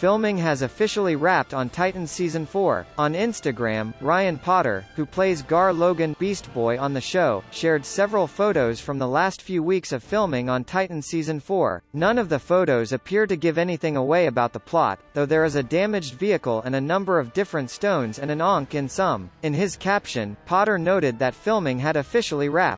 Filming has officially wrapped on Titans Season 4. On Instagram, Ryan Potter, who plays Gar Logan Beast Boy on the show, shared several photos from the last few weeks of filming on Titans Season 4. None of the photos appear to give anything away about the plot, though there is a damaged vehicle and a number of different stones and an ankh in some. In his caption, Potter noted that filming had officially wrapped.